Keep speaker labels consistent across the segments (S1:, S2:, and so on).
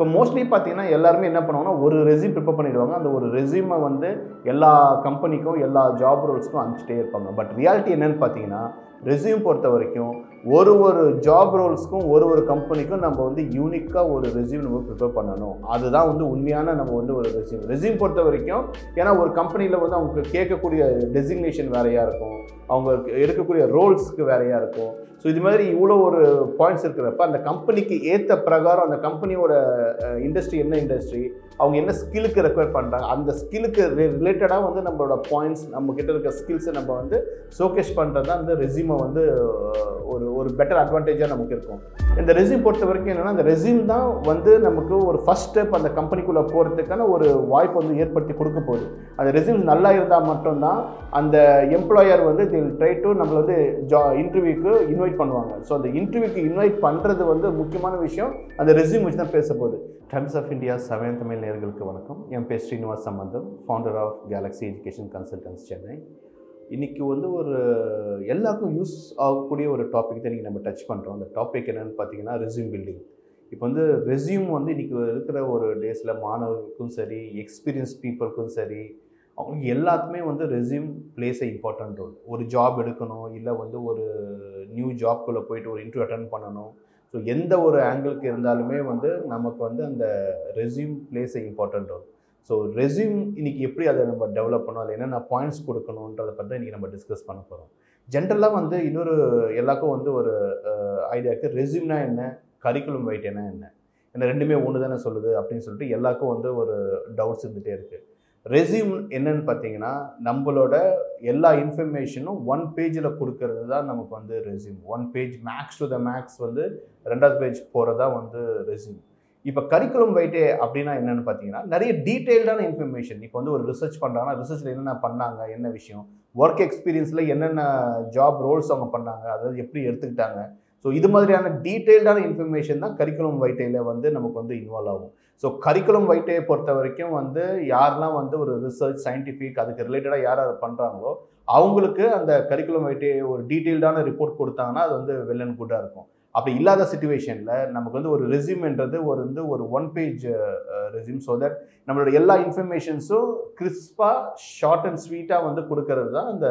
S1: இப்போ மோஸ்ட்லி பார்த்தீங்கன்னா எல்லாருமே என்ன பண்ணுவாங்கன்னா ஒரு ரெசியூம் ப்ரிப்பேர் பண்ணிடுவாங்க. அந்த ஒரு ரெசியூமை வந்து எல்லா கம்பெனிக்கும் எல்லா ஜாப் ரோல்ஸ்க்கும் அனுப்பிச்சிட்டே இருப்பாங்க. பட் ரியாலிட்டி என்னன்னு பார்த்தீங்கன்னா ரெசியூம் பொறுத்த வரைக்கும் ஒரு ஒரு ஜாப் ரோல்ஸ்க்கும் ஒரு ஒரு கம்பெனிக்கும் நம்ம வந்து யூனிக்காக ஒரு ரெசியூம் நம்ம ப்ரிப்பேர் பண்ணணும். அதுதான் வந்து உண்மையான நம்ம வந்து ஒரு ரெசியூம் ரெசியூம் பொறுத்த வரைக்கும் ஏன்னா ஒரு கம்பெனியில் வந்து அவங்க கேட்கக்கூடிய டெசிக்னேஷன் வேறையாக இருக்கும். அவங்க எடுக்கக்கூடிய ரோல்ஸ்க்கு வேறையாக இருக்கும். ஸோ இது மாதிரி இவ்வளோ ஒரு பாயிண்ட்ஸ் இருக்கிறப்ப அந்த கம்பெனிக்கு ஏற்ற பிரகாரம் அந்த கம்பெனியோட இண்டஸ்ட்ரி என்ன இண்டஸ்ட்ரி அவங்க என்ன ஸ்கில்லுக்கு ரெக்வயர் பண்ணுறாங்க அந்த ஸ்கில்லுக்கு ரிலேட்டடாக வந்து நம்மளோட பாயிண்ட்ஸ் நம்ம கிட்ட இருக்க ஸ்கில்ஸை நம்ம வந்து ஷோகேஸ் பண்ணுறது தான் அந்த ரெசியூமை வந்து ஒரு ஒரு பெட்டர் அட்வான்டேஜாக நமக்கு இருக்கும். இந்த ரெசியூம் பொறுத்த வரைக்கும் என்னென்னா அந்த ரெசியூம் தான் வந்து நமக்கு ஒரு ஃபஸ்ட் ஸ்டெப் அந்த கம்பெனிக்குள்ளே போகிறதுக்கான ஒரு வாய்ப்பு வந்து ஏற்படுத்தி கொடுக்க போகுது. அந்த ரெசியூம் நல்லா இருந்தால் மட்டும்தான் அந்த எம்ப்ளாயர் வந்து தில் ட்ரை டு நம்மளை வந்து ஜா இன்டர்வியூக்கு இன்வைட் பண்ணுவாங்க. ஸோ அந்த இன்டர்வியூக்கு இன்வைட் பண்ணுறது வந்து முக்கியமான விஷயம். அந்த ரெசியூம் வச்சு தான் பேச போகுது. Times of India seven Tamil நேர்களுக்கு வணக்கம். என் பேர் Srinivas Sambandam founder of Galaxy Education Consultants Chennai இன்றைக்கி வந்து ஒரு எல்லாருக்கும் யூஸ் ஆகக்கூடிய ஒரு டாபிக் தான் இன்றைக்கி நம்ம டச் பண்ணுறோம் அந்த டாபிக் என்னென்னு பார்த்தீங்கன்னா ரெசியூம் பில்டிங் இப்போ வந்து ரெசியூம் வந்து இன்றைக்கி இருக்கிற ஒரு டேஸில் மாணவர்களுக்கும் சரி எக்ஸ்பீரியன்ஸ் பீப்புளுக்கும் சரி அவங்களுக்கு எல்லாத்துக்குமே வந்து resume plays a important role ஒரு ஜாப் எடுக்கணும் இல்லை வந்து ஒரு நியூ ஜாப்குள்ளே போயிட்டு ஒரு இன்டர்வியூ அட்டன் பண்ணணும். ஸோ எந்த ஒரு ஆங்கிளுக்கு இருந்தாலுமே வந்து நமக்கு வந்து அந்த resume plays a important role so resume இன்னைக்கு எப்படி அதை நம்ம டெவலப் பண்ணணும்? அதில் என்னென்ன பாயிண்ட்ஸ் கொடுக்கணுன்றதை பற்றி இன்றைக்கி நம்ம டிஸ்கஸ் பண்ண போகிறோம் ஜென்ரலாக வந்து இன்னொரு எல்லாருக்கும் வந்து ஒரு ஐடியா இருக்குது ரெசியூம்னா என்ன? கரிக்குலம் வெயிட்னா என்ன ஏன்னா ரெண்டுமே ஒன்று தானே சொல்லுது அப்படின்னு சொல்லிட்டு எல்லாருக்கும் வந்து ஒரு டவுட்ஸ் இருந்துகிட்டே இருக்குது ரெசியூம் என்னன்னு பார்த்தீங்கன்னா நம்மளோட எல்லா இன்ஃபர்மேஷனும் ஒன் பேஜில் கொடுக்கறது தான் நமக்கு வந்து resume one page max to the max வந்து ரெண்டாவது பேஜ் போகிறதா வந்து ரெசியூம் இப்போ கரிக்குலம் வைட்டே அப்படின்னா என்னென்னு பார்த்தீங்கன்னா நிறைய டீட்டெயில்டான இன்ஃபர்மேஷன் இப்போ வந்து ஒரு ரிசர்ச் பண்ணுறாங்கன்னா ரிசர்ச்சில் என்னென்ன பண்ணாங்க என்ன விஷயம்? ஒர்க் எக்ஸ்பீரியன்ஸில் என்னென்ன ஜாப் ரோல்ஸ் அவங்க பண்ணாங்க அதாவது எப்படி எடுத்துக்கிட்டாங்க? ஸோ இது மாதிரியான டீட்டெயில்டான இன்ஃபர்மேஷன் தான் கரிக்குலம் வைட்டையில் வந்து நமக்கு வந்து இன்வால்வ் ஆகும். ஸோ கரிக்குலம் வைட்டையை பொறுத்த வரைக்கும் வந்து யாரெல்லாம் வந்து ஒரு ரிசர்ச் சயின்டிஃபிக் அதுக்கு ரிலேட்டடாக யார் அதை பண்ணுறாங்களோ அவங்களுக்கு அந்த கரிக்குலம் வைட்டே ஒரு டீட்டெயில்டான ரிப்போர்ட் கொடுத்தாங்கன்னா அது வந்து வெல் அண்ட் குட்டாக இருக்கும். அப்படி இல்லாத சுச்சுவேஷனில் நமக்கு வந்து ஒரு ரெசியூம்ன்றது ஒரு வந்து ஒரு one page resume so that நம்மளோட எல்லா இன்ஃபர்மேஷன்ஸும் கிறிஸ்பாக ஷார்ட் அண்ட் ஸ்வீட்டாக வந்து கொடுக்கறது தான் அந்த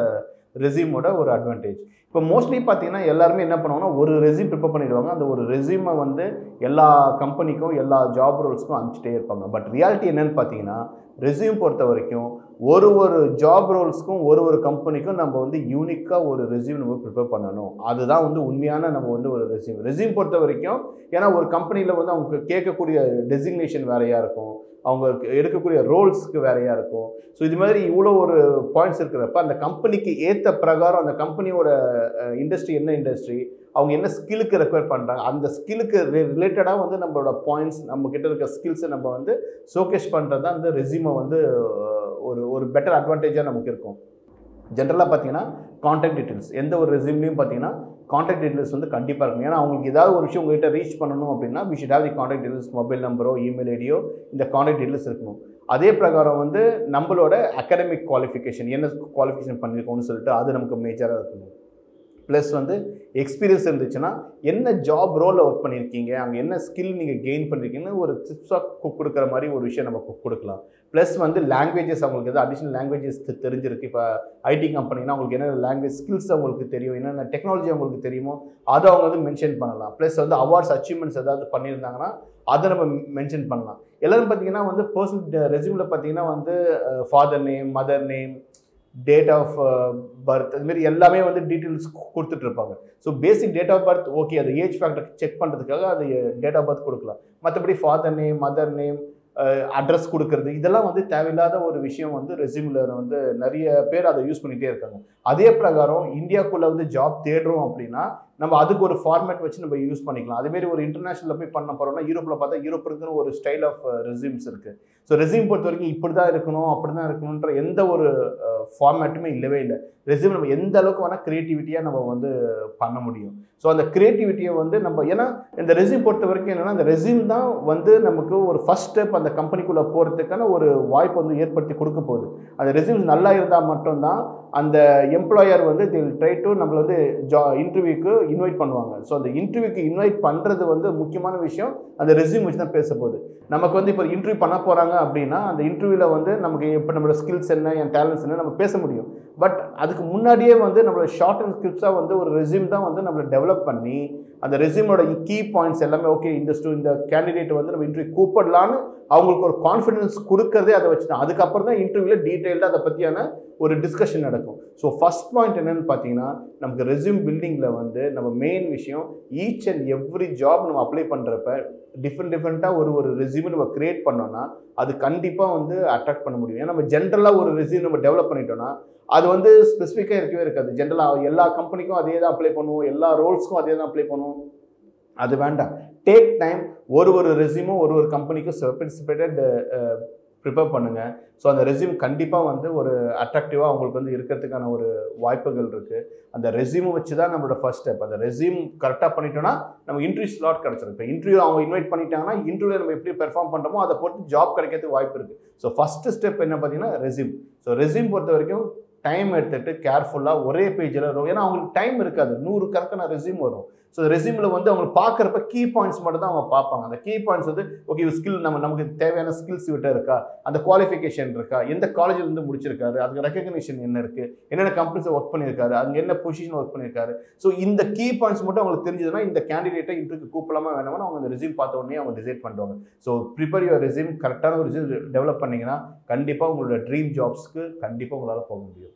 S1: ரெசியூமோட ஒரு அட்வான்டேஜ் இப்போ மோஸ்ட்லி பார்த்தீங்கன்னா எல்லாருமே என்ன பண்ணுவாங்கன்னா ஒரு ரெசியூம் ப்ரிப்பேர் பண்ணிடுவாங்க. அந்த ஒரு ரெசியூமை வந்து எல்லா கம்பெனிக்கும் எல்லா ஜாப் ரோல்ஸ்க்கும் அனுப்பிச்சிட்டே இருப்பாங்க. பட் ரியாலிட்டி என்னென்னு பார்த்தீங்கன்னா ரெசியூம் பொறுத்த வரைக்கும் ஒரு ஒரு ஜாப் ரோல்ஸ்க்கும் ஒரு ஒரு கம்பெனிக்கும் நம்ம வந்து யூனிக்காக ஒரு ரெசியூம் நம்ம ப்ரிப்பேர் பண்ணணும். அதுதான் வந்து உண்மையான நம்ம வந்து ஒரு ரெசியூம் ரெசியூம் பொறுத்த வரைக்கும் ஏன்னா ஒரு கம்பெனியில் வந்து அவங்க கேட்கக்கூடிய டெசிக்னேஷன் வேறையாக இருக்கும். அவங்க எடுக்கக்கூடிய ரோல்ஸ்க்கு வேறையாக இருக்கும். ஸோ இது மாதிரி இவ்வளோ ஒரு பாயிண்ட்ஸ் இருக்கிறப்ப அந்த கம்பெனிக்கு ஏற்ற பிரகாரம் அந்த கம்பெனியோட இண்டஸ்ட்ரி என்ன இண்டஸ்ட்ரி அவங்க என்ன ஸ்கில்லுக்கு ரெக்வயர் பண்ணுறாங்க அந்த ஸ்கில்லுக்கு ரிலேட்டடாக வந்து நம்மளோட பாயிண்ட்ஸ் நம்ம கிட்ட இருக்க ஸ்கில்ஸை நம்ம வந்து ஷோகேஸ் பண்ணுறது தான் அந்த ரெசியூமை வந்து ஒரு ஒரு பெட்டர் அட்வான்டேஜாக நமக்கு இருக்கும். ஜென்ரலாக பார்த்தீங்கன்னா காண்டாக்ட் டீட்டெயில்ஸ் எந்த ஒரு ரெசியூம்லையும் பார்த்தீங்கன்னா காண்டாக்ட் டீட்டெயில்ஸ் வந்து கண்டிப்பாக இருக்கும் ஏன்னா அவங்களுக்கு ஏதாவது ஒரு விஷயம் உங்கள்கிட்ட ரீச் பண்ணணும் அப்படின்னா we should have the contact details mobile நம்பரோ email ஐடியோ இந்த காண்டாக்ட் டீட்டெயில்ஸ் இருக்கணும். அதே பிரகாரம் வந்து நம்மளோட அகாடமிக் குவாலிஃபிகேஷன் என்ன குவாலிஃபிகேஷன் பண்ணியிருக்கோம்னு சொல்லிட்டு அது நமக்கு மேஜராக இருக்கணும். ப்ளஸ் வந்து எக்ஸ்பீரியன்ஸ் இருந்துச்சுன்னா என்ன ஜாப் ரோலில் ஒர்க் பண்ணியிருக்கீங்க அங்கே என்ன ஸ்கில் நீங்கள் கெயின் பண்ணிருக்கீங்கன்னு ஒரு டிப்ஸாக கொடுக்குற மாதிரி ஒரு விஷயம் நம்ம கொடுக்கலாம். ப்ளஸ் வந்து லாங்குவேஜஸ் அவங்களுக்கு எதாவது அடிஷ்னல் லாங்குவேஜஸ் தெரிஞ்சிருக்கு. இப்போ ஐடி கம்பெனினா அவங்களுக்கு என்னென்ன லாங்குவேஜ் ஸ்கில்ஸ் அவங்களுக்கு தெரியும்? என்னென்ன டெக்னாலஜி அவங்களுக்கு தெரியுமோ அதை அவங்க வந்து மென்ஷன் பண்ணலாம். ப்ளஸ் வந்து அவார்ட்ஸ் அச்சீவ்மெண்ட்ஸ் ஏதாவது பண்ணியிருந்தாங்கன்னா அதை நம்ம மென்ஷன் பண்ணலாம். எல்லோரும் பார்த்தீங்கன்னா வந்து பர்சனல் ரெசியூமில் பார்த்தீங்கன்னா வந்து father name mother name date of birth அதுமாரி எல்லாமே வந்து டீட்டெயில்ஸ் கொடுத்துட்டு இருப்பாங்க so basic date of birth okay அது ஏஜ் ஃபேக்டர் செக் பண்ணுறதுக்காக அது டேட் ஆஃப் பர்த் கொடுக்கலாம். மற்றபடி father name mother name address கொடுக்கறது இதெல்லாம் வந்து தேவையில்லாத ஒரு விஷயம் வந்து ரெசியூமில் வந்து நிறைய பேர் அதை யூஸ் பண்ணிகிட்டே இருக்காங்க. அதே பிரகாரம் இந்தியாக்குள்ளே வந்து ஜாப் தேடுறோம் அப்படின்னா நம்ம அதுக்கு ஒரு ஃபார்மேட் வச்சு நம்ம யூஸ் பண்ணிக்கலாம். அதேமாரி ஒரு இன்டர்நேஷனலில் போய் பண்ண போகிறோம்னா யூரோப்பில் பார்த்தா யூரோப்புங்கிற ஒரு ஸ்டைல் ஆஃப் ரெசியூம்ஸ் இருக்குது ஸோ ரெசியூம் பொறுத்த வரைக்கும் இப்படி தான் இருக்கணும் அப்படி தான் இருக்கணுன்ற எந்த ஒரு uh, ஃபார்மேட்டுமே இல்லவே இல்லை. ரெசியூம் நம்ம எந்த அளவுக்கு வேணால் க்ரியேட்டிவிட்டியாக நம்ம வந்து பண்ண முடியும். ஸோ அந்த க்ரியேட்டிவிட்டியை வந்து நம்ம ஏன்னா இந்த ரெசியூம் பொறுத்த வரைக்கும் என்னென்னா அந்த ரெசியூம் தான் வந்து நமக்கு ஒரு ஃபஸ்ட் ஸ்டெப் அந்த கம்பெனிக்குள்ளே போகிறதுக்கான ஒரு வாய்ப்பு வந்து ஏற்படுத்தி கொடுக்க போகுது. அந்த ரெசியூம்ஸ் நல்லா இருந்தால் மட்டும்தான் அந்த எம்ப்ளாயர் வந்து தி ட்ரை டு நம்மளை வந்து ஜா இன்டர்வியூக்கு இன்வைட் பண்ணுவாங்க. ஸோ அந்த இன்டர்வியூக்கு இன்வைட் பண்ணுறது வந்து முக்கியமான விஷயம். அந்த ரெஸ்யூம் வச்சு தான் பேச போகுது. நமக்கு வந்து இப்போ இன்டர்வியூ பண்ண போகிறாங்க அப்படின்னா அந்த இன்டர்வியூவில் வந்து நமக்கு இப்போ நம்மளோட ஸ்கில்ஸ் என்ன என் டேலண்ட்ஸ் என்ன நம்ம பேச முடியும். பட் அதுக்கு முன்னாடியே வந்து நம்மளோட ஷார்ட் அண்ட் ஸ்கிரிப்ட்ஸாக வந்து ஒரு ரெஸ்யூம் தான் வந்து நம்மளை டெவலப் பண்ணி அந்த ரெஸ்யூமோட கீ பாயிண்ட்ஸ் எல்லாமே ஓகே இந்த ஸ்டூ இந்த கேண்டிடேட் வந்து நம்ம இன்டர்வியூ கூப்பிடலான்னு அவங்களுக்கு ஒரு கான்ஃபிடன்ஸ் கொடுக்கறதே அதை வச்சு தான் அதுக்கப்புறம் தான் இன்டர்வியூவில் டீட்டெயில்டாக அதை பற்றியான ஒரு டிஸ்கஷன் நடக்கும். ஸோ ஃபஸ்ட் பாயிண்ட் என்னன்னு பார்த்தீங்கன்னா நமக்கு ரெஸ்யூம் பில்டிங்கில் வந்து நம்ம மெயின் விஷயம் ஈச் அண்ட் எவ்ரி ஜாப் நம்ம அப்ளை பண்ணுறப்ப டிஃப்ரெண்ட் டிஃப்ரெண்ட்டாக ஒரு ஒரு ரெஸ்யூம் நம்ம கிரியேட் பண்ணோன்னா அது கண்டிப்பாக வந்து அட்ராக்ட் பண்ண முடியும். ஏன்னா நம்ம ஜென்ரலாக ஒரு ரெஸ்யூம் நம்ம டெவலப் பண்ணிட்டோம்னா அது வந்து ஸ்பெசிஃபிக்காக இருக்கவே இருக்காது. ஜென்ரலாக எல்லா கம்பெனிக்கும் அதே தான் அப்ளை பண்ணுவோம். எல்லா ரோல்ஸ்க்கும் அதே தான் அப்ளை பண்ணுவோம். அது வேண்டாம். டேக் டைம் ஒரு ஒரு ரெஸ்யூமும் ஒரு ஒரு கம்பெனிக்கும் ஸ்பெசிஃபைட்டட் ப்ரிப்பேர் பண்ணுங்கள் ஸோ அந்த ரெஸ்யூம் கண்டிப்பாக வந்து ஒரு அட்ராக்டிவாக அவங்களுக்கு வந்து இருக்கிறதுக்கான ஒரு வாய்ப்புகள் இருக்குது அந்த ரெசியூமை வச்சு தான் நம்மளோட ஃபர்ஸ்ட் ஸ்டெப் அந்த ரெஸ்யூம் கரெக்டாக பண்ணிட்டோம்னா நம்ம இன்டர்வியூ ஸ்லாட் கிடச்சிருக்கு இப்போ இன்டர்வியூ அவங்க இன்வைட் பண்ணிட்டாங்கன்னா இன்டர்வியூவில் நம்ம எப்படி பெர்ஃபார்ம் பண்ணுறோமோ அதை பொறுத்து ஜாப் கிடைக்கிறதுக்கு வாய்ப்பு இருக்குது ஸோ ஃபஸ்ட்டு ஸ்டெப் என்ன பார்த்தீங்கன்னா ரெஸ்யூம் ஸோ ரெஸ்யூம் பொறுத்த வரைக்கும் டைம் எடுத்துகிட்டு கேர்ஃபுல்லாக ஒரே பேஜில் ஏன்னா அவங்களுக்கு டைம் இருக்காது. நூறு கணக்கான ரெசியூம் வரும். ஸோ ரெஸ்யூமில் வந்து அவங்க பார்க்குறப்ப கீ பாயிண்ட்ஸ் மட்டும் தான் அவங்க பார்ப்பாங்க. அந்த கீ பாயிண்ட்ஸ் வந்து ஓகே ஸ்கில் நம்ம நமக்கு தேவையான ஸ்கில்ஸ் விட்ட இருக்கா? அந்த குவாலிஃபிகேஷன் இருக்கா? எந்த காலேஜில் இருந்து முடிச்சிருக்காரு? அதுக்கு ரெக்கக்னிஷன் என்ன இருக்குது என்னென்ன கம்பெனிஸை ஒர்க் பண்ணியிருக்காரு? அங்கே என்ன பொசிஷன் ஒர்க் பண்ணியிருக்காரு? ஸோ இந்த கீ பாயிண்ட்ஸ் மட்டும் அவங்களுக்கு தெரிஞ்சதுன்னா இந்த கேண்டிடேட்டை இன்ட்ருக்கு கூப்பிடலாமா வேணாமா அவங்க அந்த ரெஸ்யூம் பார்த்த உடனே அவங்க டிசைட் பண்ணுவாங்க ஸோ ப்ரிப்பேர் யுவர் ரெசியூம் கரெக்டான ஒரு ரெஸ்யூம் டெவலப் பண்ணிங்கன்னா கண்டிப்பாக உங்களோட ட்ரீம் ஜாப்ஸ்க்கு கண்டிப்பாக உங்களால் போக முடியும்.